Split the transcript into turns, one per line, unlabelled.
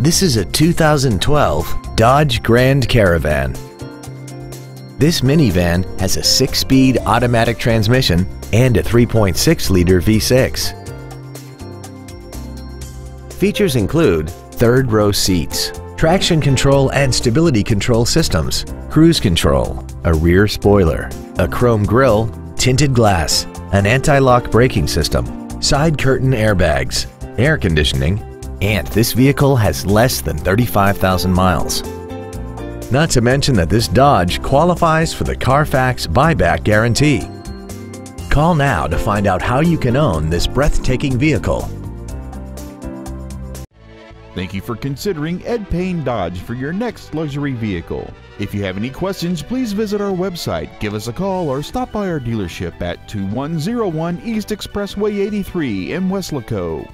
This is a 2012 Dodge Grand Caravan. This minivan has a six-speed automatic transmission and a 3.6-liter V6. Features include third row seats, traction control and stability control systems, cruise control, a rear spoiler, a chrome grille, tinted glass, an anti-lock braking system, side curtain airbags, air conditioning, and this vehicle has less than 35,000 miles. Not to mention that this Dodge qualifies for the Carfax buyback guarantee. Call now to find out how you can own this breathtaking vehicle.
Thank you for considering Ed Payne Dodge for your next luxury vehicle. If you have any questions, please visit our website, give us a call, or stop by our dealership at 2101 East Expressway 83 in Weslaco.